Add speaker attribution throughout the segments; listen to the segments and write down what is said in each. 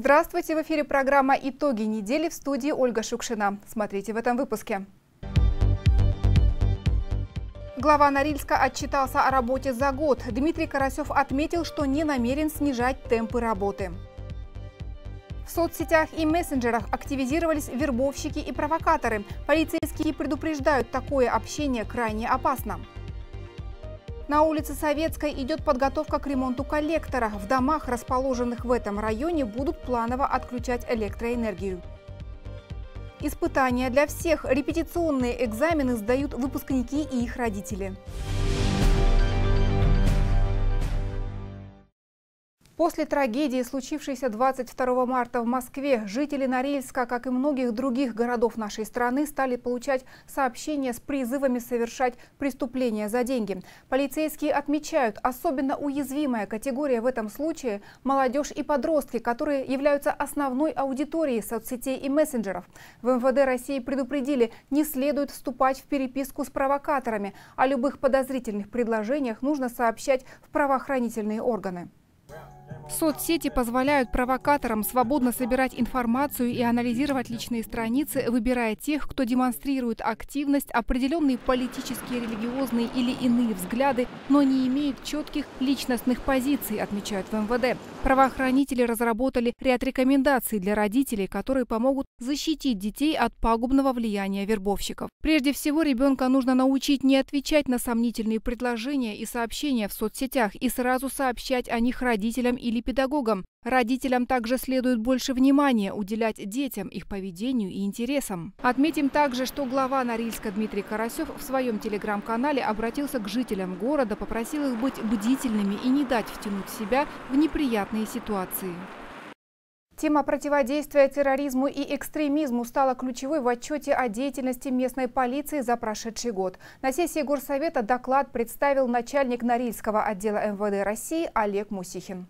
Speaker 1: Здравствуйте! В эфире программа «Итоги недели» в студии Ольга Шукшина. Смотрите в этом выпуске. Глава Норильска отчитался о работе за год. Дмитрий Карасев отметил, что не намерен снижать темпы работы. В соцсетях и мессенджерах активизировались вербовщики и провокаторы. Полицейские предупреждают, такое общение крайне опасно. На улице Советской идет подготовка к ремонту коллектора. В домах, расположенных в этом районе, будут планово отключать электроэнергию. Испытания для всех. Репетиционные экзамены сдают выпускники и их родители. После трагедии, случившейся 22 марта в Москве, жители Норильска, как и многих других городов нашей страны, стали получать сообщения с призывами совершать преступления за деньги. Полицейские отмечают, особенно уязвимая категория в этом случае – молодежь и подростки, которые являются основной аудиторией соцсетей и мессенджеров. В МВД России предупредили, не следует вступать в переписку с провокаторами. О любых подозрительных предложениях нужно сообщать в правоохранительные органы. Соцсети позволяют провокаторам свободно собирать информацию и анализировать личные страницы, выбирая тех, кто демонстрирует активность, определенные политические, религиозные или иные взгляды, но не имеет четких личностных позиций, отмечают в МВД. Правоохранители разработали ряд рекомендаций для родителей, которые помогут защитить детей от пагубного влияния вербовщиков. Прежде всего, ребенка нужно научить не отвечать на сомнительные предложения и сообщения в соцсетях и сразу сообщать о них родителям или педагогам. Родителям также следует больше внимания уделять детям, их поведению и интересам. Отметим также, что глава Норильска Дмитрий Карасев в своем телеграм-канале обратился к жителям города, попросил их быть бдительными и не дать втянуть себя в неприятные ситуации. Тема противодействия терроризму и экстремизму стала ключевой в отчете о деятельности местной полиции за прошедший год. На сессии Горсовета доклад представил начальник Норильского отдела МВД России Олег Мусихин.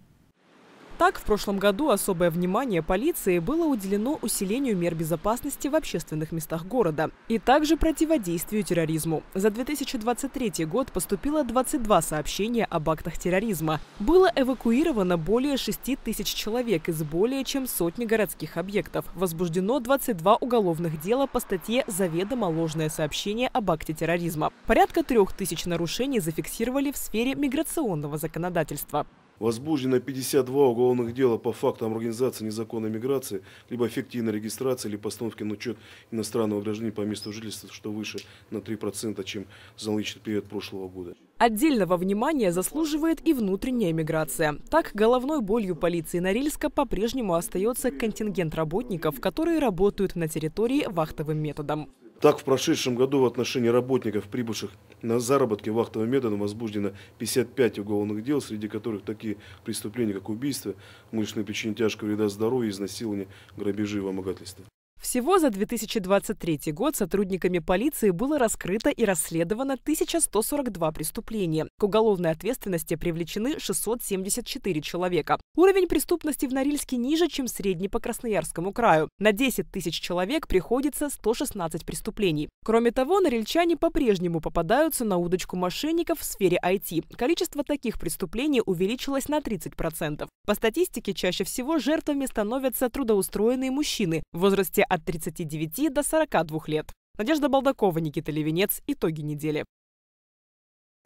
Speaker 2: Так, в прошлом году особое внимание полиции было уделено усилению мер безопасности в общественных местах города и также противодействию терроризму. За 2023 год поступило 22 сообщения об актах терроризма. Было эвакуировано более 6 тысяч человек из более чем сотни городских объектов. Возбуждено 22 уголовных дела по статье «Заведомо ложное сообщение об акте терроризма». Порядка трех тысяч нарушений зафиксировали в сфере миграционного законодательства.
Speaker 3: Возбуждено 52 уголовных дела по фактам организации незаконной миграции, либо эффективной регистрации или постановки на учет иностранного гражданина по месту жительства, что выше на 3%, чем за аналогичный период прошлого года.
Speaker 2: Отдельного внимания заслуживает и внутренняя миграция. Так, головной болью полиции Норильска по-прежнему остается контингент работников, которые работают на территории вахтовым методом.
Speaker 3: Так, в прошедшем году в отношении работников, прибывших на заработки вахтовым методом, возбуждено 55 уголовных дел, среди которых такие преступления, как убийство, умышленное причинение тяжкого вреда здоровью, изнасилование, грабежи и вымогательство.
Speaker 2: Всего за 2023 год сотрудниками полиции было раскрыто и расследовано 1142 преступления. К уголовной ответственности привлечены 674 человека. Уровень преступности в Норильске ниже, чем средний по Красноярскому краю. На 10 тысяч человек приходится 116 преступлений. Кроме того, норильчане по-прежнему попадаются на удочку мошенников в сфере IT. Количество таких преступлений увеличилось на 30%. По статистике, чаще всего жертвами становятся трудоустроенные мужчины в возрасте от 39 до 42 лет. Надежда Балдакова, Никита Левинец. Итоги недели.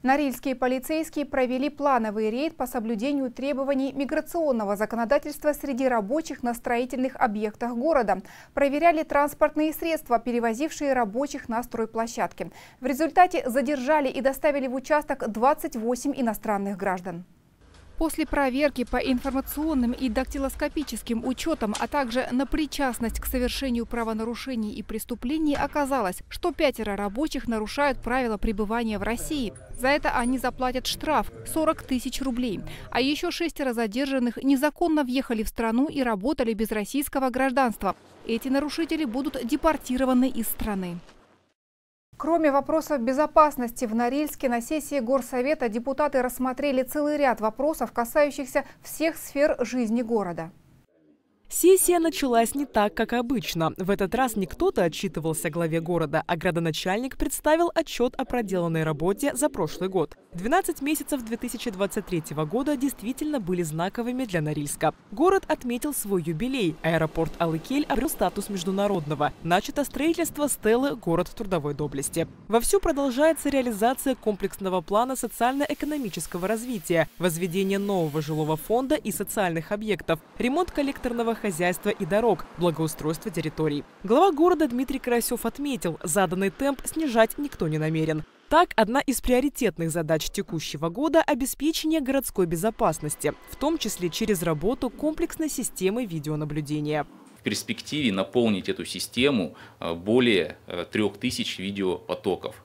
Speaker 1: Норильские полицейские провели плановый рейд по соблюдению требований миграционного законодательства среди рабочих на строительных объектах города. Проверяли транспортные средства, перевозившие рабочих на стройплощадке. В результате задержали и доставили в участок 28 иностранных граждан. После проверки по информационным и дактилоскопическим учетам, а также на причастность к совершению правонарушений и преступлений оказалось, что пятеро рабочих нарушают правила пребывания в России. За это они заплатят штраф – 40 тысяч рублей. А еще шестеро задержанных незаконно въехали в страну и работали без российского гражданства. Эти нарушители будут депортированы из страны. Кроме вопросов безопасности, в Норильске на сессии Горсовета депутаты рассмотрели целый ряд вопросов, касающихся всех сфер жизни города.
Speaker 2: Сессия началась не так, как обычно. В этот раз не кто-то отчитывался главе города, а градоначальник представил отчет о проделанной работе за прошлый год. 12 месяцев 2023 года действительно были знаковыми для Норильска. Город отметил свой юбилей. Аэропорт Алыкель обрел статус международного. Начато строительство стелы «Город трудовой доблести». Вовсю продолжается реализация комплексного плана социально-экономического развития, возведение нового жилого фонда и социальных объектов, ремонт коллекторного хозяйства и дорог, благоустройство территорий. Глава города Дмитрий Карасев отметил, заданный темп снижать никто не намерен. Так, одна из приоритетных задач текущего года – обеспечение городской безопасности, в том числе через работу комплексной системы видеонаблюдения
Speaker 4: В перспективе наполнить эту систему э, более 3000 э, видеопотоков.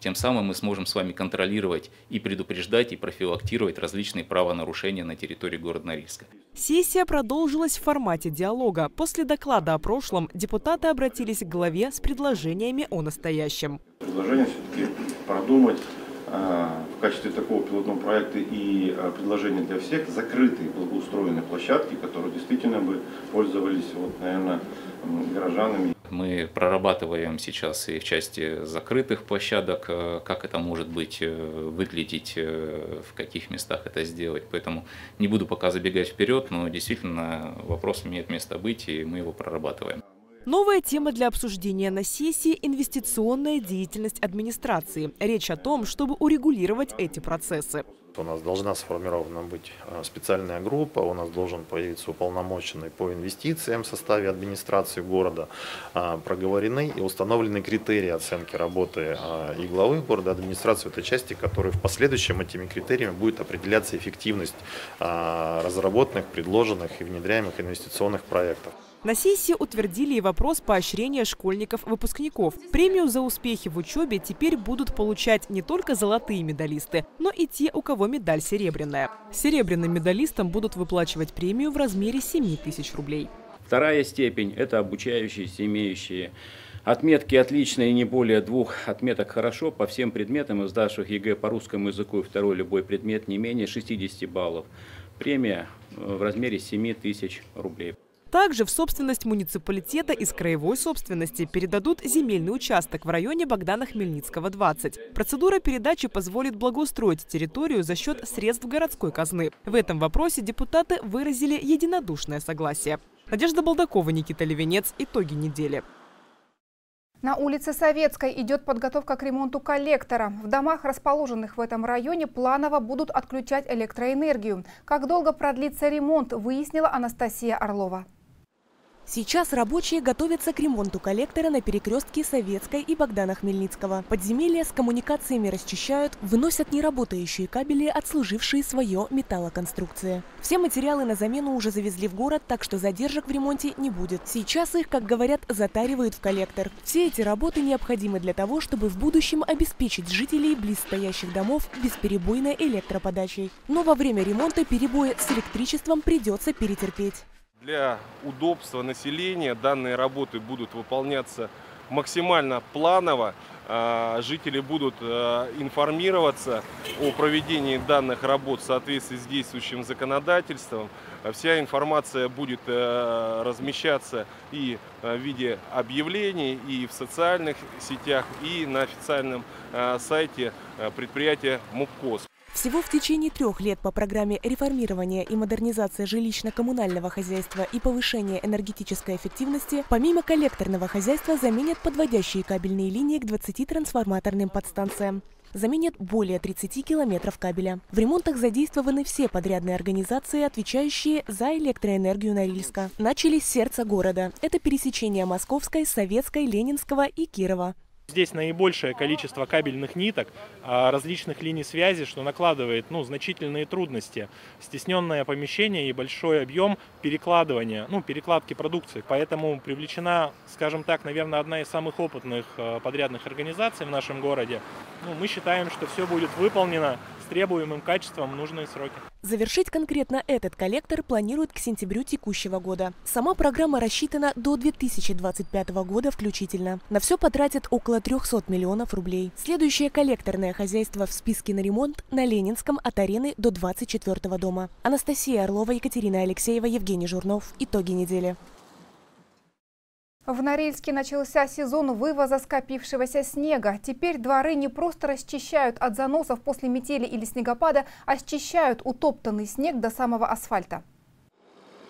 Speaker 4: Тем самым мы сможем с вами контролировать и предупреждать, и профилактировать различные правонарушения на территории города Норильска.
Speaker 2: Сессия продолжилась в формате диалога. После доклада о прошлом депутаты обратились к главе с предложениями о настоящем.
Speaker 5: Предложение все-таки продумать а, в качестве такого пилотного проекта и а, предложения для всех закрытые благоустроенные площадки, которые действительно бы пользовались, вот, наверное, горожанами.
Speaker 4: Мы прорабатываем сейчас и в части закрытых площадок, э, как это может быть, э, выглядеть, э, в каких местах это сделать. Поэтому не буду пока забегать вперед, но действительно вопрос имеет место быть, и мы его прорабатываем.
Speaker 2: Новая тема для обсуждения на сессии – инвестиционная деятельность администрации. Речь о том, чтобы урегулировать эти процессы.
Speaker 6: У нас должна сформирована быть а, специальная группа, у нас должен появиться уполномоченный по инвестициям в составе администрации города. А, проговорены и установлены критерии оценки работы а, и главы города, администрации этой части, которые в последующем этими критериями будет определяться эффективность разработанных, предложенных и внедряемых инвестиционных проектов.
Speaker 2: На сессии утвердили и вопрос поощрения школьников-выпускников. Премию за успехи в учебе теперь будут получать не только золотые медалисты, но и те, у кого медаль серебряная. Серебряным медалистам будут выплачивать премию в размере 7 тысяч рублей.
Speaker 7: Вторая степень – это обучающиеся, имеющие отметки отличные, не более двух отметок хорошо по всем предметам, сдавших ЕГЭ по русскому языку и второй любой предмет не менее 60 баллов. Премия в размере 7 тысяч рублей.
Speaker 2: Также в собственность муниципалитета из краевой собственности передадут земельный участок в районе Богдана Хмельницкого, 20. Процедура передачи позволит благоустроить территорию за счет средств городской казны. В этом вопросе депутаты выразили единодушное согласие. Надежда Балдакова, Никита Левенец. Итоги недели.
Speaker 1: На улице Советской идет подготовка к ремонту коллектора. В домах, расположенных в этом районе, планово будут отключать электроэнергию. Как долго продлится ремонт, выяснила Анастасия Орлова.
Speaker 8: Сейчас рабочие готовятся к ремонту коллектора на перекрестке Советской и Богдана Хмельницкого. Подземелья с коммуникациями расчищают, выносят неработающие кабели, отслужившие свое металлоконструкции. Все материалы на замену уже завезли в город, так что задержек в ремонте не будет. Сейчас их, как говорят, затаривают в коллектор. Все эти работы необходимы для того, чтобы в будущем обеспечить жителей близстоящих домов бесперебойной электроподачей. Но во время ремонта перебои с электричеством придется перетерпеть.
Speaker 9: Для удобства населения данные работы будут выполняться максимально планово. А, жители будут а, информироваться о проведении данных работ в соответствии с действующим законодательством. Вся информация будет э, размещаться и в виде объявлений, и в социальных сетях, и на официальном э, сайте э, предприятия МУККОС.
Speaker 8: Всего в течение трех лет по программе реформирования и модернизации жилищно-коммунального хозяйства и повышения энергетической эффективности, помимо коллекторного хозяйства заменят подводящие кабельные линии к 20 трансформаторным подстанциям заменят более 30 километров кабеля. В ремонтах задействованы все подрядные организации, отвечающие за электроэнергию Норильска. Начали с сердца города. Это пересечение Московской, Советской, Ленинского и Кирова.
Speaker 10: Здесь наибольшее количество кабельных ниток, а, различных линий связи, что накладывает ну, значительные трудности. Стесненное помещение и большой объем перекладывания, ну, перекладки продукции. Поэтому привлечена, скажем так, наверное, одна из самых опытных а, подрядных организаций в нашем городе. Ну, мы считаем, что все будет выполнено требуемым качеством нужные сроки.
Speaker 8: Завершить конкретно этот коллектор планируют к сентябрю текущего года. Сама программа рассчитана до 2025 года включительно. На все потратят около 300 миллионов рублей. Следующее коллекторное хозяйство в списке на ремонт на Ленинском от арены до 24 дома. Анастасия Орлова, Екатерина Алексеева, Евгений Журнов. Итоги недели.
Speaker 1: В Норильске начался сезон вывоза скопившегося снега. Теперь дворы не просто расчищают от заносов после метели или снегопада, а счищают утоптанный снег до самого асфальта.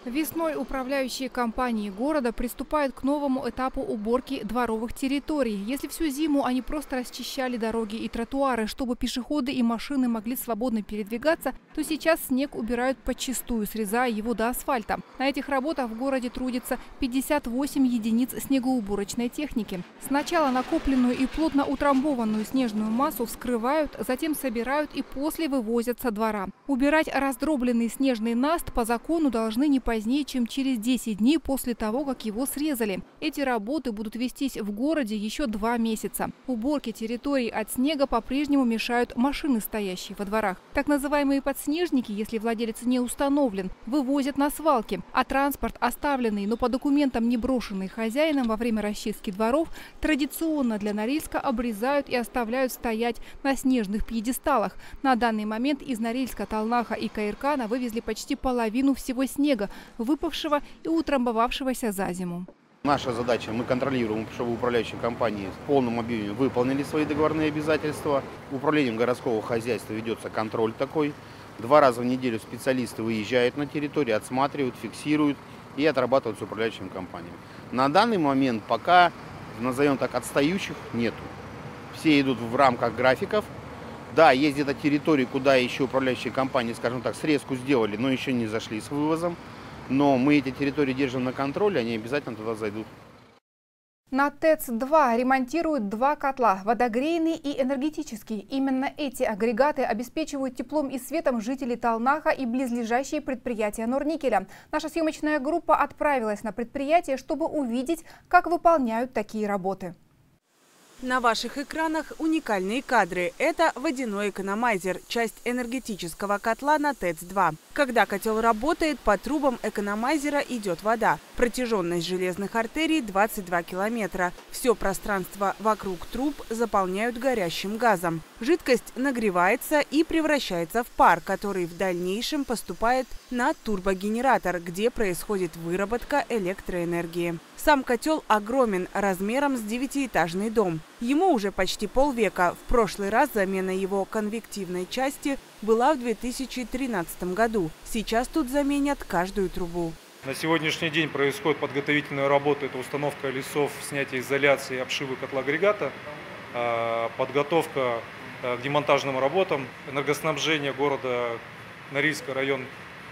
Speaker 1: Весной управляющие компании города приступают к новому этапу уборки дворовых территорий. Если всю зиму они просто расчищали дороги и тротуары, чтобы пешеходы и машины могли свободно передвигаться, то сейчас снег убирают подчистую, срезая его до асфальта. На этих работах в городе трудится 58 единиц снегоуборочной техники. Сначала накопленную и плотно утрамбованную снежную массу вскрывают, затем собирают и после вывозят со двора. Убирать раздробленный снежный наст по закону должны не позднее, чем через 10 дней после того, как его срезали. Эти работы будут вестись в городе еще два месяца. Уборке территорий от снега по-прежнему мешают машины, стоящие во дворах. Так называемые подснежники, если владелец не установлен, вывозят на свалки. А транспорт, оставленный, но по документам не брошенный хозяином во время расчистки дворов, традиционно для Норильска обрезают и оставляют стоять на снежных пьедесталах. На данный момент из Норильска, Талнаха и Каиркана вывезли почти половину всего снега, выпавшего и утрамбовавшегося за зиму.
Speaker 11: Наша задача, мы контролируем, чтобы управляющие компании в полном объеме выполнили свои договорные обязательства. Управлением городского хозяйства ведется контроль такой. Два раза в неделю специалисты выезжают на территорию, отсматривают, фиксируют и отрабатывают с управляющими компаниями. На данный момент пока, назовем так, отстающих нету. Все идут в рамках графиков. Да, есть где-то территории, куда еще управляющие компании, скажем так, срезку сделали, но еще не зашли с вывозом. Но мы эти территории держим на контроле, они обязательно туда зайдут.
Speaker 1: На ТЭЦ-2 ремонтируют два котла – водогрейный и энергетический. Именно эти агрегаты обеспечивают теплом и светом жителей Талнаха и близлежащие предприятия Норникеля. Наша съемочная группа отправилась на предприятие, чтобы увидеть, как выполняют такие работы.
Speaker 12: На ваших экранах уникальные кадры. Это водяной экономайзер, часть энергетического котла на ТЭЦ-2. Когда котел работает, по трубам экономайзера идет вода. Протяженность железных артерий 22 километра. Все пространство вокруг труб заполняют горящим газом. Жидкость нагревается и превращается в пар, который в дальнейшем поступает на турбогенератор, где происходит выработка электроэнергии. Сам котел огромен, размером с девятиэтажный дом. Ему уже почти полвека. В прошлый раз замена его конвективной части была в 2013 году. Сейчас тут заменят каждую трубу.
Speaker 13: На сегодняшний день происходит подготовительная работа. Это установка лесов, снятие изоляции, обшивы котла-агрегата, а, подготовка к демонтажным работам, энергоснабжение города Норильска, район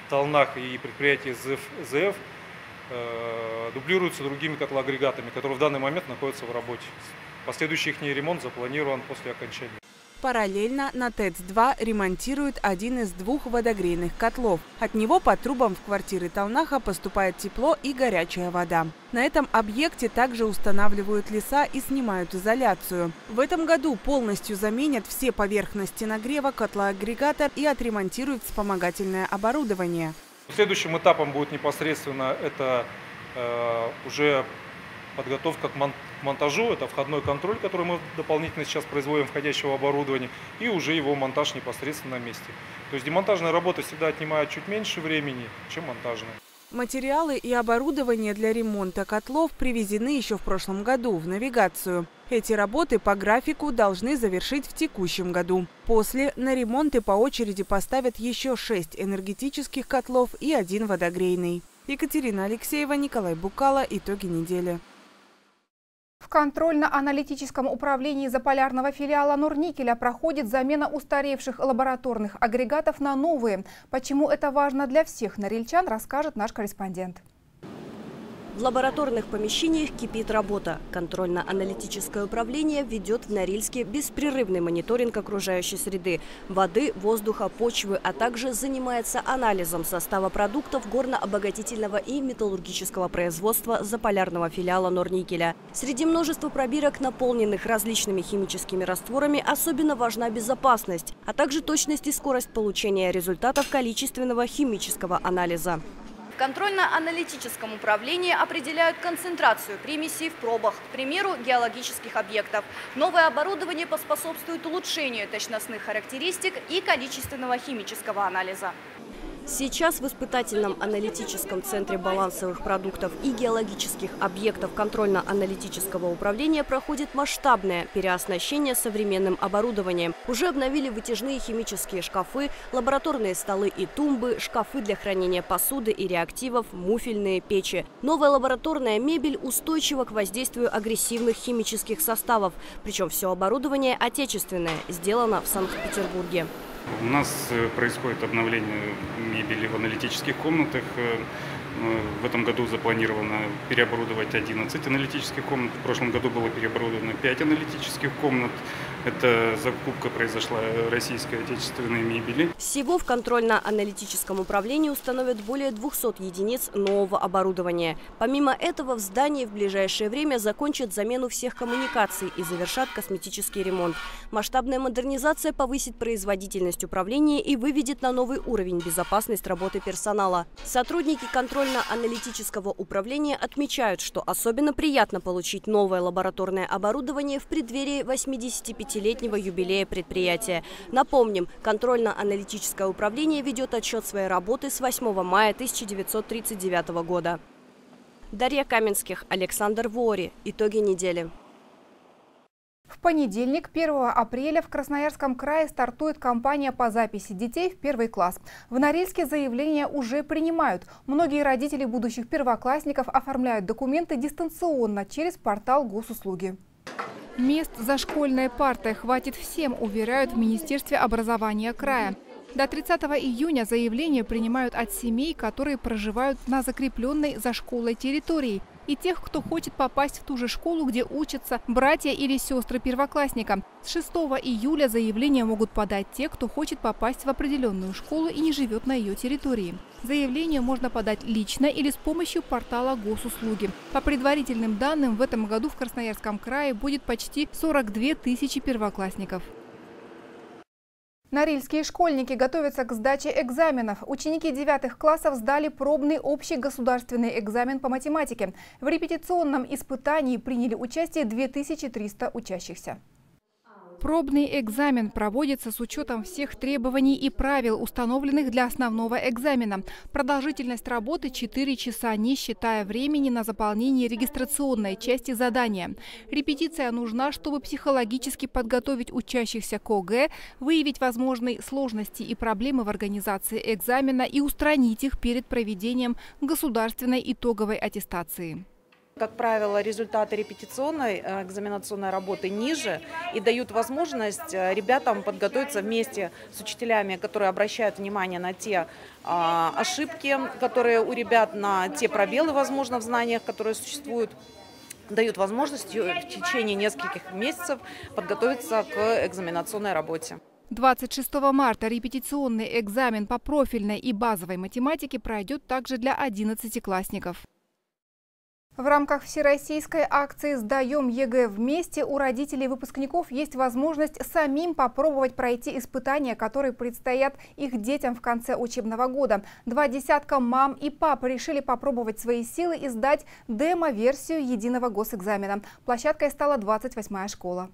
Speaker 13: Толнах и предприятие ЗФ Э, дублируются другими котлоагрегатами, которые в данный момент находятся в работе. Последующий их ремонт запланирован после окончания.
Speaker 12: Параллельно на ТЭЦ-2 ремонтируют один из двух водогрейных котлов. От него по трубам в квартиры Толнаха поступает тепло и горячая вода. На этом объекте также устанавливают леса и снимают изоляцию. В этом году полностью заменят все поверхности нагрева котла-агрегата и отремонтируют вспомогательное оборудование.
Speaker 13: Следующим этапом будет непосредственно это э, уже подготовка к монтажу, это входной контроль, который мы дополнительно сейчас производим входящего оборудования, и уже его монтаж непосредственно на месте. То есть демонтажная работа всегда отнимает чуть меньше времени, чем монтажная.
Speaker 12: Материалы и оборудование для ремонта котлов привезены еще в прошлом году в навигацию. Эти работы по графику должны завершить в текущем году. После на ремонты по очереди поставят еще шесть энергетических котлов и один водогрейный. Екатерина Алексеева, Николай Букала. Итоги недели.
Speaker 1: В контрольно-аналитическом управлении заполярного филиала Норникеля проходит замена устаревших лабораторных агрегатов на новые. Почему это важно для всех норильчан, расскажет наш корреспондент.
Speaker 14: В лабораторных помещениях кипит работа. Контрольно-аналитическое управление ведет в Норильске беспрерывный мониторинг окружающей среды – воды, воздуха, почвы, а также занимается анализом состава продуктов горно-обогатительного и металлургического производства заполярного филиала Норникеля. Среди множества пробирок, наполненных различными химическими растворами, особенно важна безопасность, а также точность и скорость получения результатов количественного химического анализа. Контрольно-аналитическом управлении определяют концентрацию примесей в пробах, к примеру, геологических объектов. Новое оборудование поспособствует улучшению точностных характеристик и количественного химического анализа. Сейчас в испытательном аналитическом центре балансовых продуктов и геологических объектов контрольно-аналитического управления проходит масштабное переоснащение современным оборудованием. Уже обновили вытяжные химические шкафы, лабораторные столы и тумбы, шкафы для хранения посуды и реактивов, муфельные печи. Новая лабораторная мебель устойчива к воздействию агрессивных химических составов. Причем все оборудование отечественное, сделано в Санкт-Петербурге.
Speaker 15: У нас э, происходит обновление мебели в аналитических комнатах. Э, э, в этом году запланировано переоборудовать 11 аналитических комнат. В прошлом году было переоборудовано 5 аналитических комнат. Эта закупка произошла российской отечественной мебели.
Speaker 14: Всего в контрольно-аналитическом управлении установят более 200 единиц нового оборудования. Помимо этого, в здании в ближайшее время закончат замену всех коммуникаций и завершат косметический ремонт. Масштабная модернизация повысит производительность управления и выведет на новый уровень безопасность работы персонала. Сотрудники контрольно-аналитического управления отмечают, что особенно приятно получить новое лабораторное оборудование в преддверии 85 25-летнего юбилея предприятия. Напомним, контрольно-аналитическое управление ведет отчет своей работы с 8 мая 1939 года. Дарья Каменских, Александр Вори. Итоги недели.
Speaker 1: В понедельник, 1 апреля, в Красноярском крае стартует кампания по записи детей в первый класс. В Норильске заявления уже принимают. Многие родители будущих первоклассников оформляют документы дистанционно через портал госуслуги. Мест за школьной партой хватит всем, уверяют в Министерстве образования края. До 30 июня заявления принимают от семей, которые проживают на закрепленной за школой территории – и тех, кто хочет попасть в ту же школу, где учатся братья или сестры первоклассника. С 6 июля заявление могут подать те, кто хочет попасть в определенную школу и не живет на ее территории. Заявление можно подать лично или с помощью портала госуслуги. По предварительным данным, в этом году в Красноярском крае будет почти 42 тысячи первоклассников. Норильские школьники готовятся к сдаче экзаменов. Ученики девятых классов сдали пробный общий государственный экзамен по математике. В репетиционном испытании приняли участие 2300 учащихся. Пробный экзамен проводится с учетом всех требований и правил, установленных для основного экзамена. Продолжительность работы 4 часа, не считая времени на заполнение регистрационной части задания. Репетиция нужна, чтобы психологически подготовить учащихся к ОГЭ, выявить возможные сложности и проблемы в организации экзамена и устранить их перед проведением государственной итоговой аттестации.
Speaker 16: Как правило, результаты репетиционной э, экзаменационной работы ниже и дают возможность э, ребятам подготовиться вместе с учителями, которые обращают внимание на те а, ошибки, которые у ребят, на те пробелы, возможно, в знаниях, которые существуют дают возможность в течение нескольких месяцев подготовиться к экзаменационной работе.
Speaker 1: 26 марта репетиционный экзамен по профильной и базовой математике пройдет также для 11-классников. В рамках всероссийской акции «Сдаем ЕГЭ вместе» у родителей выпускников есть возможность самим попробовать пройти испытания, которые предстоят их детям в конце учебного года. Два десятка мам и пап решили попробовать свои силы и сдать демо-версию единого госэкзамена. Площадкой стала 28-я школа.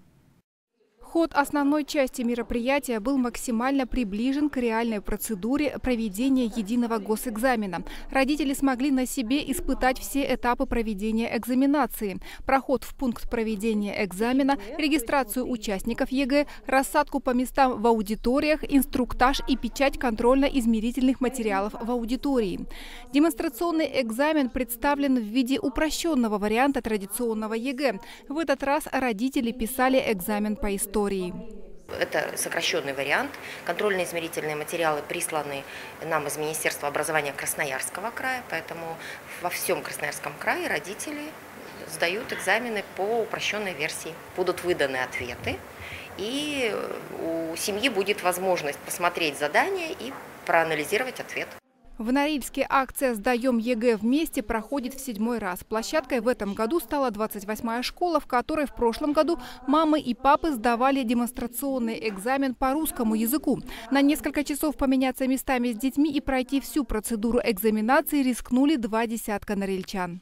Speaker 1: Ход основной части мероприятия был максимально приближен к реальной процедуре проведения единого госэкзамена. Родители смогли на себе испытать все этапы проведения экзамена. Проход в пункт проведения экзамена, регистрацию участников ЕГЭ, рассадку по местам в аудиториях, инструктаж и печать контрольно-измерительных материалов в аудитории. Демонстрационный экзамен представлен в виде упрощенного варианта традиционного ЕГЭ. В этот раз родители писали экзамен по истории истории.
Speaker 17: Это сокращенный вариант. Контрольно-измерительные материалы присланы нам из Министерства образования Красноярского края, поэтому во всем Красноярском крае родители сдают экзамены по упрощенной версии. Будут выданы ответы, и у семьи будет возможность посмотреть задание и проанализировать ответ.
Speaker 1: В Норильске акция «Сдаем ЕГЭ вместе» проходит в седьмой раз. Площадкой в этом году стала 28-я школа, в которой в прошлом году мамы и папы сдавали демонстрационный экзамен по русскому языку. На несколько часов поменяться местами с детьми и пройти всю процедуру экзаменации рискнули два десятка норильчан.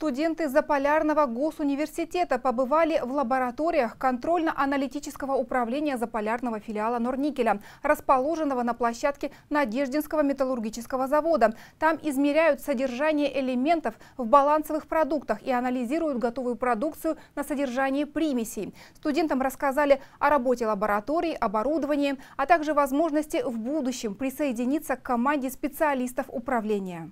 Speaker 1: Студенты Заполярного госуниверситета побывали в лабораториях контрольно-аналитического управления Заполярного филиала Норникеля, расположенного на площадке Надеждинского металлургического завода. Там измеряют содержание элементов в балансовых продуктах и анализируют готовую продукцию на содержание примесей. Студентам рассказали о работе лабораторий, оборудовании, а также возможности в будущем присоединиться к команде специалистов управления.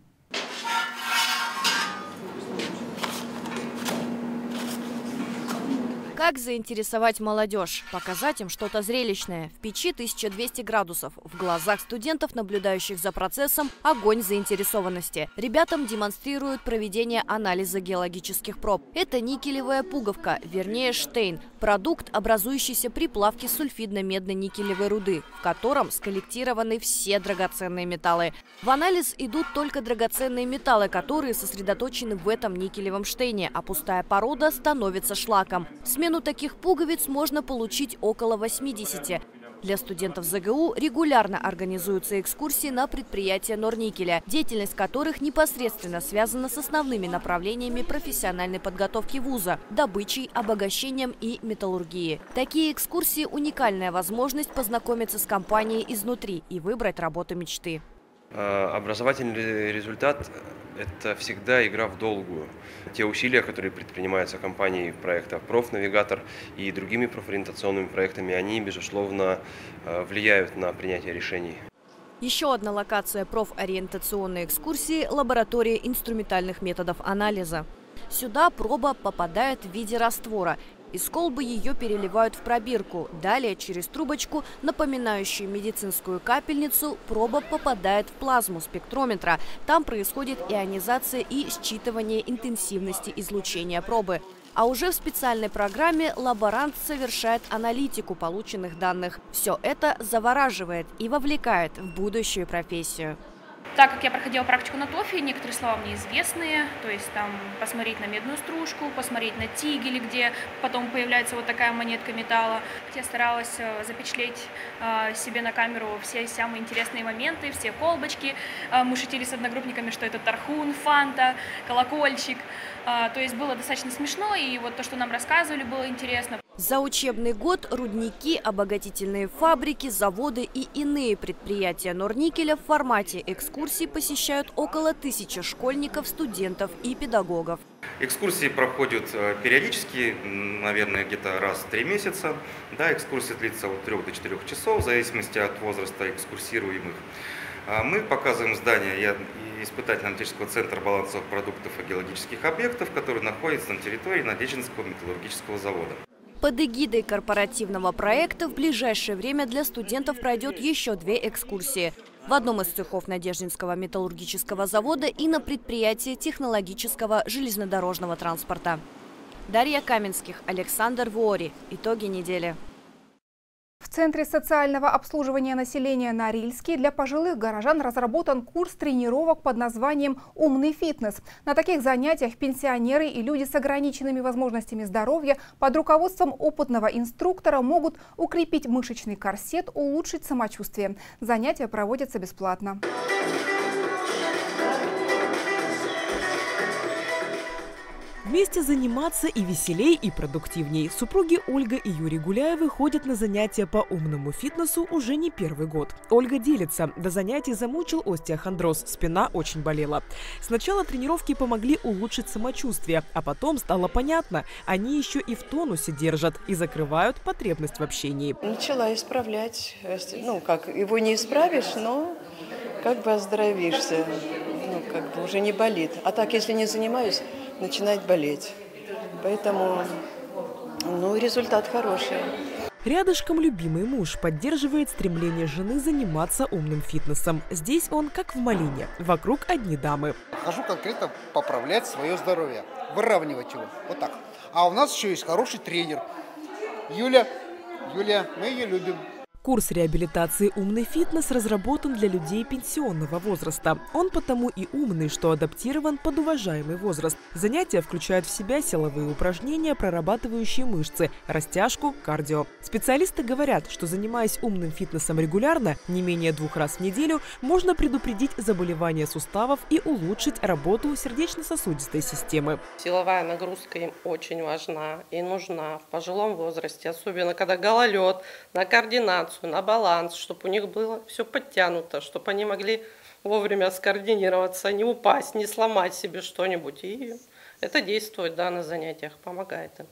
Speaker 18: Как заинтересовать молодежь? Показать им что-то зрелищное. В печи 1200 градусов. В глазах студентов, наблюдающих за процессом, огонь заинтересованности. Ребятам демонстрируют проведение анализа геологических проб. Это никелевая пуговка, вернее штейн. Продукт, образующийся при плавке сульфидно-медно-никелевой руды, в котором сколлектированы все драгоценные металлы. В анализ идут только драгоценные металлы, которые сосредоточены в этом никелевом штейне, а пустая порода становится шлаком. Смену Смену таких пуговиц можно получить около 80. Для студентов ЗГУ регулярно организуются экскурсии на предприятия Норникеля, деятельность которых непосредственно связана с основными направлениями профессиональной подготовки вуза – добычей, обогащением и металлургией. Такие экскурсии – уникальная возможность познакомиться с компанией изнутри и выбрать работу мечты.
Speaker 19: Э, образовательный результат – это всегда игра в долгую. Те усилия, которые предпринимаются компанией в проектах «Профнавигатор» и другими профориентационными проектами, они, безусловно, э, влияют на принятие решений.
Speaker 18: Еще одна локация профориентационной экскурсии – лаборатория инструментальных методов анализа. Сюда проба попадает в виде раствора из колбы ее переливают в пробирку. Далее через трубочку, напоминающую медицинскую капельницу, проба попадает в плазму спектрометра. Там происходит ионизация и считывание интенсивности излучения пробы. А уже в специальной программе лаборант совершает аналитику полученных данных. Все это завораживает и вовлекает в будущую профессию.
Speaker 20: Так как я проходила практику на ТОФИ, некоторые слова мне известные, то есть там посмотреть на медную стружку, посмотреть на тигели, где потом появляется вот такая монетка металла. Я старалась э, запечатлеть э, себе на камеру все самые интересные моменты, все колбочки. Э, мы шутили с одногруппниками, что это тархун, фанта, колокольчик. То есть было достаточно смешно, и вот то, что нам рассказывали, было интересно.
Speaker 18: За учебный год рудники, обогатительные фабрики, заводы и иные предприятия Норникеля в формате экскурсий посещают около тысячи школьников, студентов и педагогов.
Speaker 19: Экскурсии проходят э, периодически, наверное, где-то раз в три месяца. Да, экскурсия длится от 3 до 4 часов, в зависимости от возраста экскурсируемых. А мы показываем здание испытательно-аналитического центра балансовых продуктов и геологических объектов, который находится на территории Надеждинского металлургического завода.
Speaker 18: Под эгидой корпоративного проекта в ближайшее время для студентов пройдет еще две экскурсии. В одном из цехов Надеждинского металлургического завода и на предприятии технологического железнодорожного транспорта. Дарья Каменских, Александр Вуори. Итоги недели.
Speaker 1: В Центре социального обслуживания населения Норильске для пожилых горожан разработан курс тренировок под названием «Умный фитнес». На таких занятиях пенсионеры и люди с ограниченными возможностями здоровья под руководством опытного инструктора могут укрепить мышечный корсет, улучшить самочувствие. Занятия проводятся бесплатно.
Speaker 2: Вместе заниматься и веселей, и продуктивней. Супруги Ольга и Юрий Гуляевы ходят на занятия по умному фитнесу уже не первый год. Ольга делится. До занятий замучил остеохондроз, спина очень болела. Сначала тренировки помогли улучшить самочувствие, а потом стало понятно, они еще и в тонусе держат и закрывают потребность в общении.
Speaker 21: Начала исправлять. Ну, как, его не исправишь, но как бы оздоровишься. Ну, как бы уже не болит. А так, если не занимаюсь, начинает болеть. Поэтому, ну, результат хороший.
Speaker 2: Рядышком любимый муж поддерживает стремление жены заниматься умным фитнесом. Здесь он как в малине. Вокруг одни дамы.
Speaker 22: Хожу конкретно поправлять свое здоровье, выравнивать его. Вот так. А у нас еще есть хороший тренер. Юля, Юлия, мы ее любим.
Speaker 2: Курс реабилитации «Умный фитнес» разработан для людей пенсионного возраста. Он потому и умный, что адаптирован под уважаемый возраст. Занятия включают в себя силовые упражнения, прорабатывающие мышцы, растяжку, кардио. Специалисты говорят, что занимаясь умным фитнесом регулярно, не менее двух раз в неделю, можно предупредить заболевания суставов и улучшить работу сердечно-сосудистой системы.
Speaker 23: Силовая нагрузка им очень важна и нужна в пожилом возрасте, особенно когда гололед, на координацию координацию, на баланс, чтобы у них было все подтянуто, чтобы они могли вовремя скоординироваться, не упасть, не сломать себе что-нибудь. И это действует да, на занятиях, помогает им.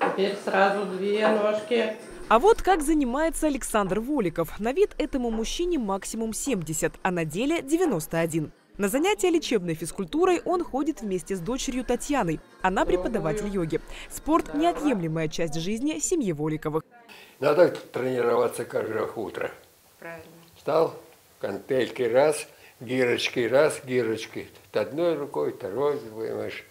Speaker 23: Теперь сразу две ножки.
Speaker 2: А вот как занимается Александр Воликов. На вид этому мужчине максимум 70, а на деле 91. На занятия лечебной физкультурой он ходит вместе с дочерью Татьяной. Она преподаватель йоги. Спорт – неотъемлемая часть жизни семьи Воликовых.
Speaker 24: Надо тренироваться каждое утро.
Speaker 23: Правильно.
Speaker 24: Встал, кантельки раз, гирочки раз, гирочки. Одной рукой, второй, понимаешь.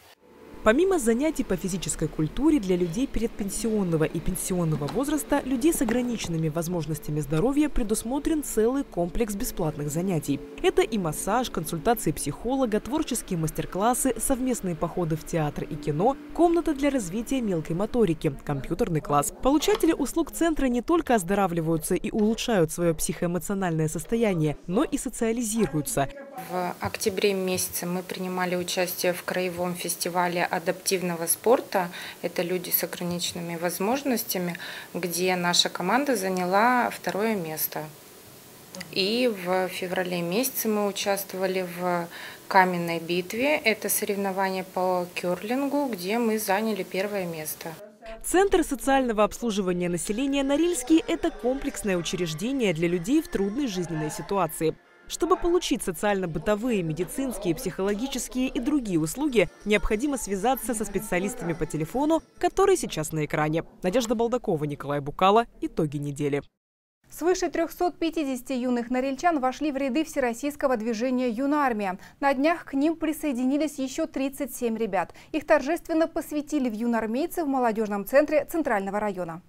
Speaker 2: Помимо занятий по физической культуре для людей предпенсионного и пенсионного возраста, людей с ограниченными возможностями здоровья предусмотрен целый комплекс бесплатных занятий. Это и массаж, консультации психолога, творческие мастер-классы, совместные походы в театр и кино, комната для развития мелкой моторики, компьютерный класс. Получатели услуг центра не только оздоравливаются и улучшают свое психоэмоциональное состояние, но и социализируются.
Speaker 25: В октябре месяце мы принимали участие в краевом фестивале адаптивного спорта. Это люди с ограниченными возможностями, где наша команда заняла второе место. И в феврале месяце мы участвовали в каменной битве. Это соревнование по керлингу, где мы заняли первое место.
Speaker 2: Центр социального обслуживания населения Норильский – это комплексное учреждение для людей в трудной жизненной ситуации. Чтобы получить социально-бытовые, медицинские, психологические и другие услуги, необходимо связаться со специалистами по телефону, который сейчас на экране. Надежда Балдакова, Николай Букала. Итоги недели.
Speaker 1: Свыше 350 юных норильчан вошли в ряды всероссийского движения «Юнармия». На днях к ним присоединились еще 37 ребят. Их торжественно посвятили в юнармейцы в молодежном центре Центрального района.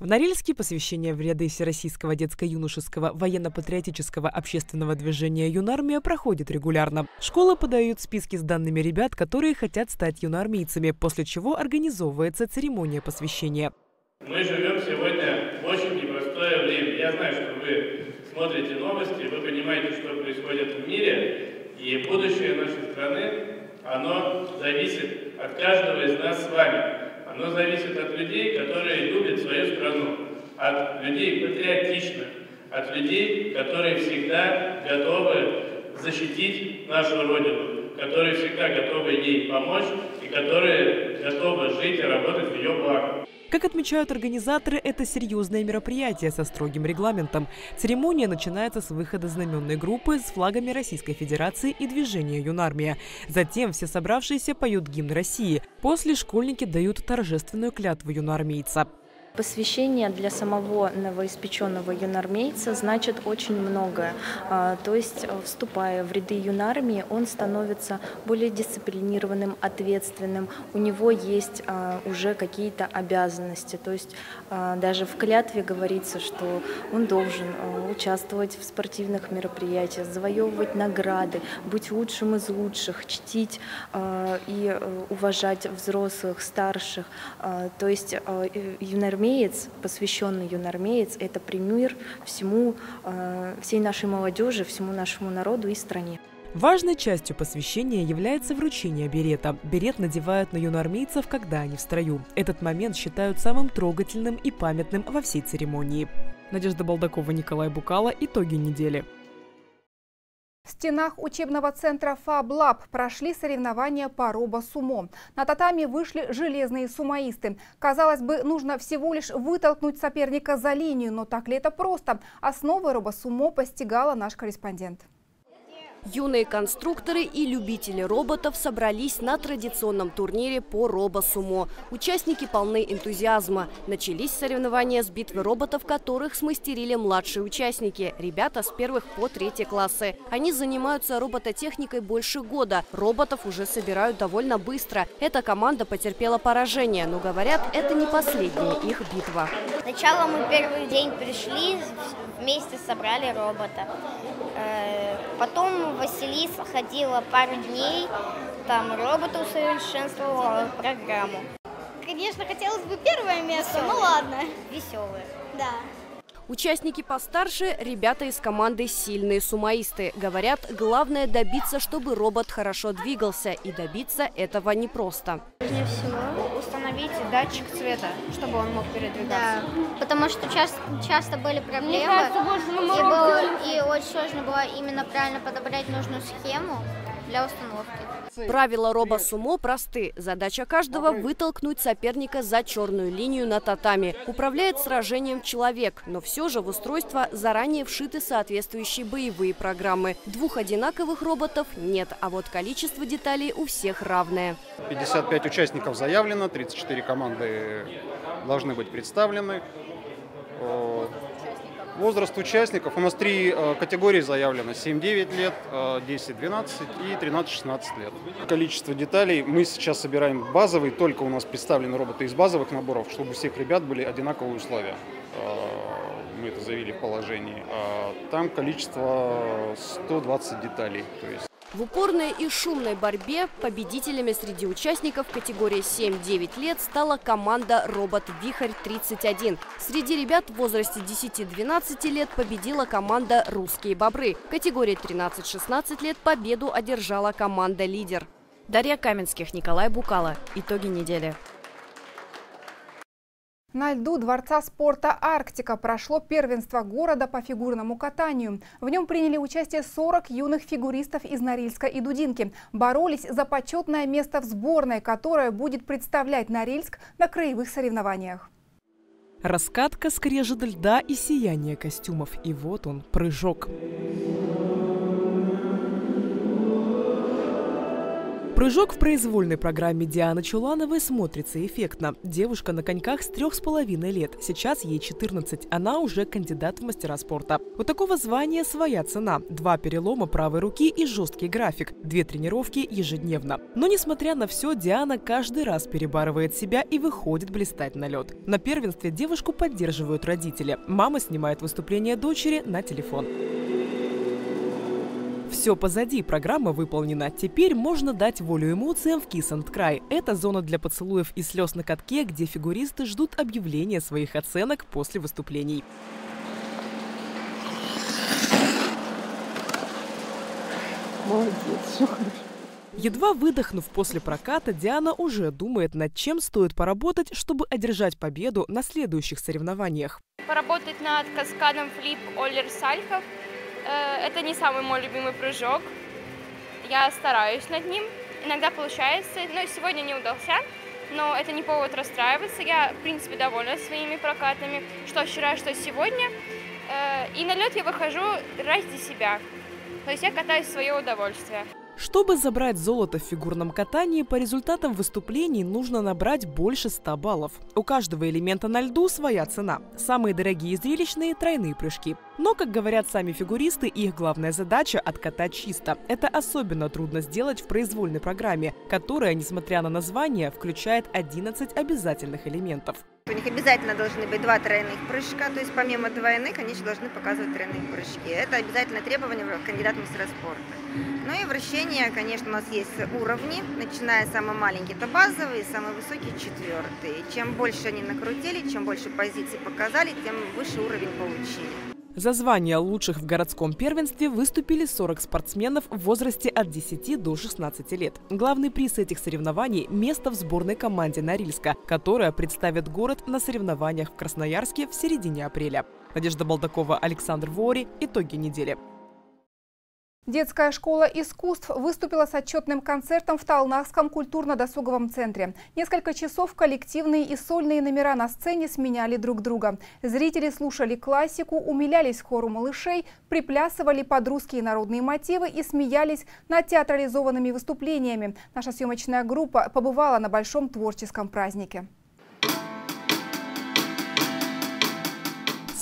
Speaker 2: В Норильске посвящение в ряды Всероссийского детско-юношеского военно-патриотического общественного движения «Юнармия» проходит регулярно. Школы подают списки с данными ребят, которые хотят стать юноармейцами, после чего организовывается церемония посвящения.
Speaker 26: Мы живем сегодня в очень непростое время. Я знаю, что вы смотрите новости, вы понимаете, что происходит в мире, и будущее нашей страны, оно зависит от каждого из нас с вами. Оно зависит от людей, которые любят свою страну, от людей патриотичных, от людей, которые всегда готовы защитить нашу Родину, которые всегда готовы ей помочь и которые готовы жить и работать в ее благо.
Speaker 2: Как отмечают организаторы, это серьезное мероприятие со строгим регламентом. Церемония начинается с выхода знаменной группы с флагами Российской Федерации и движения «Юнармия». Затем все собравшиеся поют гимн России. После школьники дают торжественную клятву юноармейца.
Speaker 27: Посвящение для самого новоиспеченного юнармейца значит очень многое. А, то есть, э, вступая в ряды юнармии, он становится более дисциплинированным, ответственным. У него есть а, уже какие-то обязанности. То есть а, даже в клятве говорится, что он должен участвовать в спортивных мероприятиях, завоевывать награды, быть лучшим из лучших, чтить и э, уважать взрослых, старших. То есть юнармейцы юнармеец, посвященный юнармеец, это пример всему, э, всей нашей молодежи, всему нашему народу и стране.
Speaker 2: Важной частью посвящения является вручение берета. Берет надевают на юноармейцев, когда они в строю. Этот момент считают самым трогательным и памятным во всей церемонии. Надежда Балдакова, Николай Букала. Итоги недели.
Speaker 1: В стенах учебного центра «Фаблаб» прошли соревнования по робо-сумо. На татами вышли железные сумоисты. Казалось бы, нужно всего лишь вытолкнуть соперника за линию, но так ли это просто? Основы робо-сумо постигала наш корреспондент.
Speaker 18: Юные конструкторы и любители роботов собрались на традиционном турнире по робосумо. Участники полны энтузиазма. Начались соревнования с битвы роботов, которых смастерили младшие участники, ребята с первых по третьи классы. Они занимаются робототехникой больше года. Роботов уже собирают довольно быстро. Эта команда потерпела поражение, но говорят, это не последняя их битва.
Speaker 28: Сначала мы первый день пришли, вместе собрали робота. Э, потом Василиса ходила пару дней, там робота усовершенствовала программу.
Speaker 29: Конечно, хотелось бы первое место, Веселые. ну ладно.
Speaker 28: Веселые.
Speaker 29: Да.
Speaker 18: Участники постарше – ребята из команды «Сильные сумаисты». Говорят, главное добиться, чтобы робот хорошо двигался. И добиться этого непросто.
Speaker 29: Прежде всего
Speaker 30: установить датчик цвета, чтобы он мог передвигаться.
Speaker 29: Да, потому что часто, часто были проблемы. Мне
Speaker 30: кажется, больше
Speaker 29: и, было, и очень сложно было именно правильно подобрать нужную схему для установки.
Speaker 18: Правила робо-сумо просты. Задача каждого – вытолкнуть соперника за черную линию на татами. Управляет сражением человек, но все же в устройство заранее вшиты соответствующие боевые программы. Двух одинаковых роботов нет, а вот количество деталей у всех равное.
Speaker 31: 55 участников заявлено, 34 команды должны быть представлены. Возраст участников, у нас три э, категории заявлено, 7-9 лет, 10-12 э, и 13-16 лет. Количество деталей мы сейчас собираем базовый, только у нас представлены роботы из базовых наборов, чтобы у всех ребят были одинаковые условия. Э, мы это заявили в положении. А там количество 120 деталей. То есть
Speaker 18: в упорной и шумной борьбе победителями среди участников категории 7-9 лет стала команда «Робот Вихрь-31». Среди ребят в возрасте 10-12 лет победила команда «Русские бобры». В категории 13-16 лет победу одержала команда «Лидер». Дарья Каменских, Николай Букала. Итоги недели.
Speaker 1: На льду Дворца спорта «Арктика» прошло первенство города по фигурному катанию. В нем приняли участие 40 юных фигуристов из Норильска и Дудинки. Боролись за почетное место в сборной, которая будет представлять Норильск на краевых соревнованиях.
Speaker 2: Раскатка, скрежет льда и сияние костюмов. И вот он, прыжок. Прыжок в произвольной программе Дианы Чулановой смотрится эффектно. Девушка на коньках с трех с половиной лет. Сейчас ей 14. Она уже кандидат в мастера спорта. У такого звания своя цена. Два перелома правой руки и жесткий график. Две тренировки ежедневно. Но несмотря на все, Диана каждый раз перебарывает себя и выходит блистать на лед. На первенстве девушку поддерживают родители. Мама снимает выступление дочери на телефон. Все позади, программа выполнена. Теперь можно дать волю эмоциям в Kiss and Cry. Это зона для поцелуев и слез на катке, где фигуристы ждут объявления своих оценок после выступлений.
Speaker 32: Молодец, все хорошо.
Speaker 2: Едва выдохнув после проката, Диана уже думает, над чем стоит поработать, чтобы одержать победу на следующих соревнованиях.
Speaker 30: Поработать над каскадом флип Оллер Сальхов – это не самый мой любимый прыжок. Я стараюсь над ним. Иногда получается, но сегодня не удался. Но это не повод расстраиваться. Я, в принципе, довольна своими прокатами, что вчера, что сегодня. Э, и на лед я выхожу ради себя. То есть я катаюсь в свое удовольствие.
Speaker 2: Чтобы забрать золото в фигурном катании, по результатам выступлений нужно набрать больше 100 баллов. У каждого элемента на льду своя цена. Самые дорогие и зрелищные – тройные прыжки. Но, как говорят сами фигуристы, их главная задача – откатать чисто. Это особенно трудно сделать в произвольной программе, которая, несмотря на название, включает 11 обязательных элементов.
Speaker 33: У них обязательно должны быть два тройных прыжка, то есть помимо двойных они еще должны показывать тройные прыжки. Это обязательное требование кандидата в мастера спорта. Ну и вращение, конечно, у нас есть уровни, начиная самый маленький, это базовый, самый высокий четвертый. Чем больше они накрутили, чем больше позиций показали, тем выше уровень получили.
Speaker 2: За звание лучших в городском первенстве выступили 40 спортсменов в возрасте от 10 до 16 лет. Главный приз этих соревнований – место в сборной команде Норильска, которая представит город на соревнованиях в Красноярске в середине апреля. Надежда Балдакова, Александр Вори. Итоги недели.
Speaker 1: Детская школа искусств выступила с отчетным концертом в Талнахском культурно-досуговом центре. Несколько часов коллективные и сольные номера на сцене сменяли друг друга. Зрители слушали классику, умилялись хору малышей, приплясывали под русские народные мотивы и смеялись над театрализованными выступлениями. Наша съемочная группа побывала на большом творческом празднике.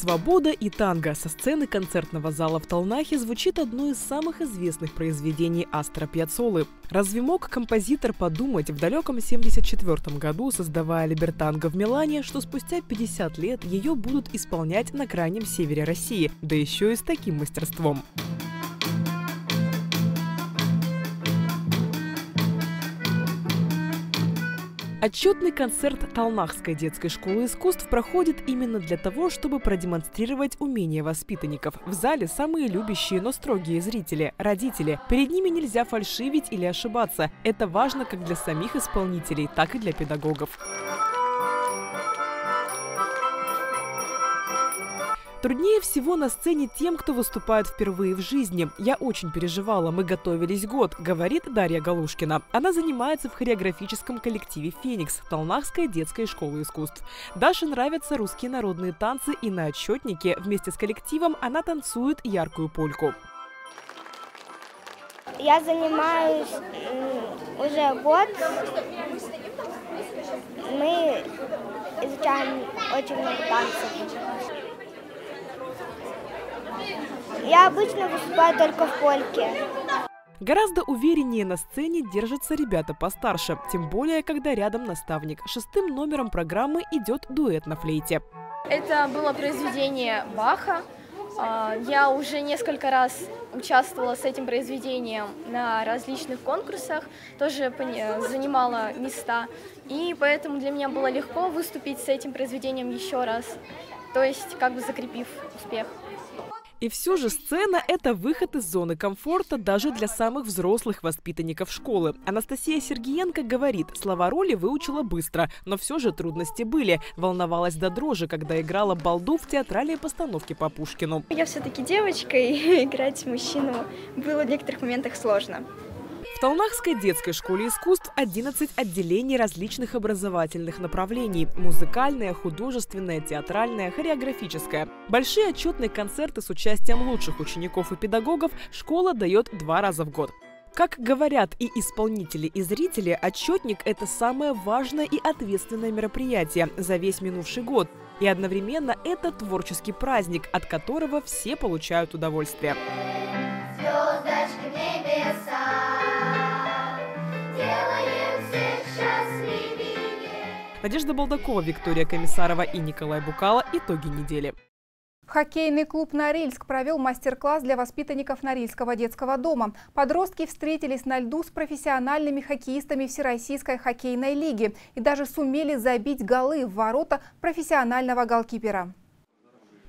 Speaker 2: «Свобода и танго» со сцены концертного зала в Талнахе звучит одно из самых известных произведений Астра Пьяцолы. Разве мог композитор подумать в далеком 74 году, создавая «Либертанго» в Милане, что спустя 50 лет ее будут исполнять на крайнем севере России, да еще и с таким мастерством? Отчетный концерт Талнахской детской школы искусств проходит именно для того, чтобы продемонстрировать умения воспитанников. В зале самые любящие, но строгие зрители – родители. Перед ними нельзя фальшивить или ошибаться. Это важно как для самих исполнителей, так и для педагогов. Труднее всего на сцене тем, кто выступает впервые в жизни. Я очень переживала, мы готовились год, говорит Дарья Галушкина. Она занимается в хореографическом коллективе «Феникс» Талнахской детской школы искусств. Даше нравятся русские народные танцы, и на отчетнике вместе с коллективом она танцует яркую польку.
Speaker 28: Я занимаюсь уже год. Мы изучаем очень много танцев. Я обычно выступаю только в польке.
Speaker 2: Гораздо увереннее на сцене держатся ребята постарше, тем более, когда рядом наставник. Шестым номером программы идет дуэт на флейте.
Speaker 34: Это было произведение Баха. А, я уже несколько раз участвовала с этим произведением на различных конкурсах, тоже занимала места, и поэтому для меня было легко выступить с этим произведением еще раз, то есть как бы закрепив успех.
Speaker 2: И все же сцена – это выход из зоны комфорта даже для самых взрослых воспитанников школы. Анастасия Сергеенко говорит, слова роли выучила быстро, но все же трудности были. Волновалась до дрожи, когда играла балду в театральной постановке по Пушкину.
Speaker 34: Я все-таки девочка, и играть мужчину было в некоторых моментах сложно.
Speaker 2: В Талнахской детской школе искусств 11 отделений различных образовательных направлений – музыкальное, художественное, театральное, хореографическое. Большие отчетные концерты с участием лучших учеников и педагогов школа дает два раза в год. Как говорят и исполнители, и зрители, отчетник – это самое важное и ответственное мероприятие за весь минувший год. И одновременно это творческий праздник, от которого все получают удовольствие. Звездочки в небеса. Надежда Балдакова, Виктория Комиссарова и Николай Букала. Итоги недели.
Speaker 1: Хоккейный клуб «Норильск» провел мастер-класс для воспитанников Норильского детского дома. Подростки встретились на льду с профессиональными хоккеистами Всероссийской хоккейной лиги и даже сумели забить голы в ворота профессионального голкипера.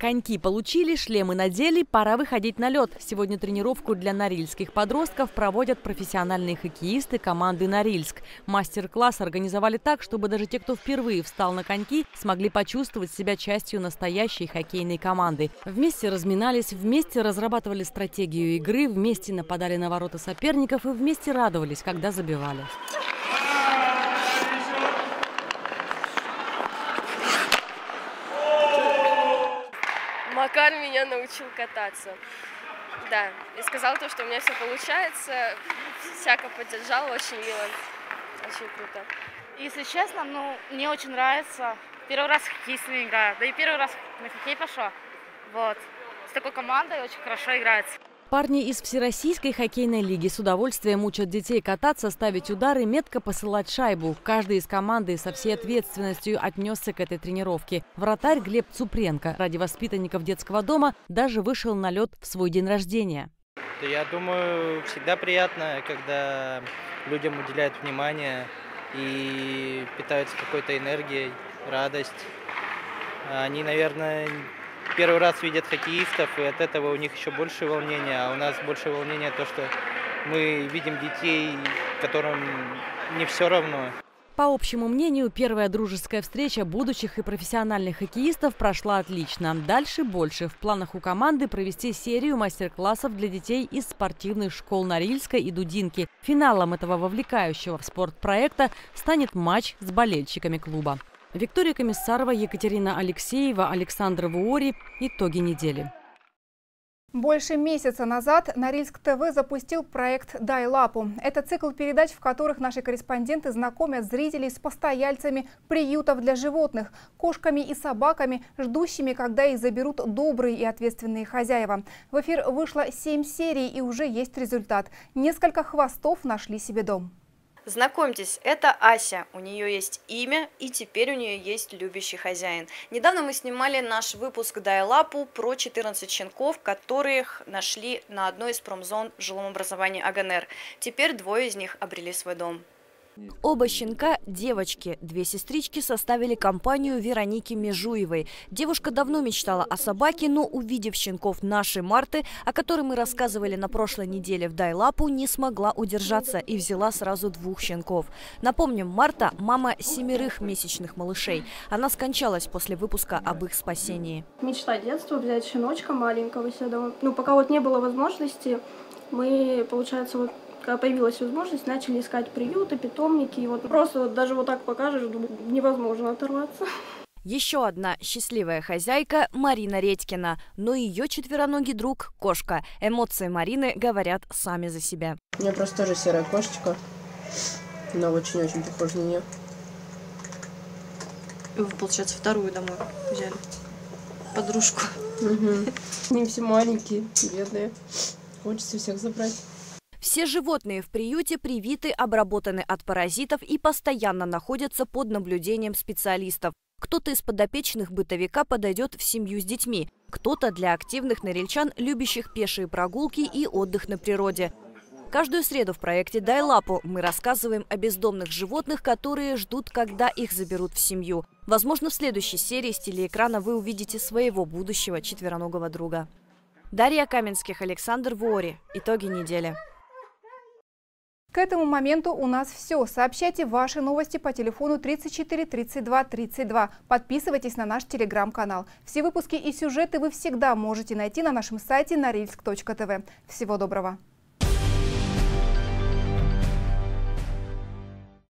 Speaker 35: Коньки получили, шлемы надели, пора выходить на лед. Сегодня тренировку для норильских подростков проводят профессиональные хоккеисты команды «Норильск». Мастер-класс организовали так, чтобы даже те, кто впервые встал на коньки, смогли почувствовать себя частью настоящей хоккейной команды. Вместе разминались, вместе разрабатывали стратегию игры, вместе нападали на ворота соперников и вместе радовались, когда забивали.
Speaker 36: Меня научил кататься. Да, и сказал то, что у меня все получается, всяко поддержал, очень мило, очень круто.
Speaker 37: Если честно, ну, мне очень нравится. Первый раз хоккей играю, да и первый раз на хоккей пошла. Вот. С такой командой очень хорошо играется.
Speaker 35: Парни из Всероссийской хоккейной лиги с удовольствием учат детей кататься, ставить удары, метко посылать шайбу. Каждый из команды со всей ответственностью отнесся к этой тренировке. Вратарь Глеб Цупренко ради воспитанников детского дома даже вышел на лед в свой день рождения.
Speaker 38: Я думаю, всегда приятно, когда людям уделяют внимание и питаются какой-то энергией, радость. Они, наверное, первый раз видят хоккеистов, и от этого у них еще больше волнения, а у нас больше волнения то, что мы видим детей, которым не все равно.
Speaker 35: По общему мнению, первая дружеская встреча будущих и профессиональных хоккеистов прошла отлично. Дальше больше. В планах у команды провести серию мастер-классов для детей из спортивных школ Норильска и Дудинки. Финалом этого вовлекающего в спорт проекта станет матч с болельщиками клуба. Виктория Комиссарова, Екатерина Алексеева, Александр Вуори. Итоги недели.
Speaker 1: Больше месяца назад Норильск ТВ запустил проект «Дай лапу». Это цикл передач, в которых наши корреспонденты знакомят зрителей с постояльцами приютов для животных, кошками и собаками, ждущими, когда их заберут добрые и ответственные хозяева. В эфир вышло семь серий и уже есть результат. Несколько хвостов нашли себе дом.
Speaker 39: Знакомьтесь, это Ася. У нее есть имя, и теперь у нее есть любящий хозяин. Недавно мы снимали наш выпуск «Дай лапу» про 14 щенков, которых нашли на одной из промзон в жилом образовании АГНР. Теперь двое из них обрели свой дом.
Speaker 18: Оба щенка – девочки. Две сестрички составили компанию Вероники Межуевой. Девушка давно мечтала о собаке, но увидев щенков нашей Марты, о которой мы рассказывали на прошлой неделе в Дайлапу, не смогла удержаться и взяла сразу двух щенков. Напомним, Марта – мама семерых месячных малышей. Она скончалась после выпуска об их спасении.
Speaker 34: Мечта детства взять щеночка маленького себе. Ну, пока вот не было возможности, мы, получается, вот когда появилась возможность, начали искать приюты, питомники. И вот просто вот даже вот так покажешь, невозможно оторваться.
Speaker 18: Еще одна счастливая хозяйка Марина Редькина, но ее четвероногий друг – кошка. Эмоции Марины говорят сами за себя.
Speaker 32: У меня просто тоже серая кошечка. Она очень-очень похожа на нее.
Speaker 34: И вы, получается, вторую домой взяли? Подружку.
Speaker 32: Угу. Они все маленькие, бедные. Хочется всех забрать.
Speaker 18: Все животные в приюте привиты, обработаны от паразитов и постоянно находятся под наблюдением специалистов. Кто-то из подопечных бытовика подойдет в семью с детьми, кто-то для активных норильчан, любящих пешие прогулки и отдых на природе. Каждую среду в проекте «Дай лапу» мы рассказываем о бездомных животных, которые ждут, когда их заберут в семью. Возможно, в следующей серии с телеэкрана вы увидите своего будущего четвероногого друга. Дарья Каменских, Александр Вори. Итоги недели.
Speaker 1: К этому моменту у нас все. Сообщайте ваши новости по телефону 34 32 32. Подписывайтесь на наш телеграм-канал. Все выпуски и сюжеты вы всегда можете найти на нашем сайте норильск.тв. Всего доброго!